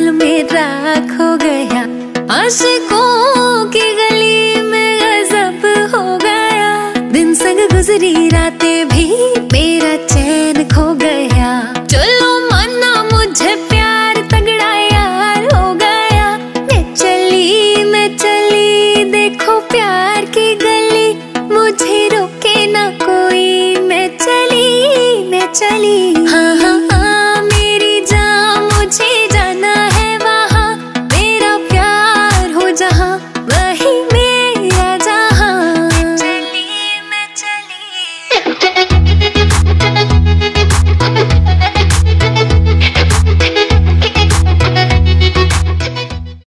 दिल राख हो गया, आशिकों की गली में गजब हो गया। दिन संग गुजरी, रातें भी मेरा जहाँ वही मेरा जहाँ। चली मैं चली।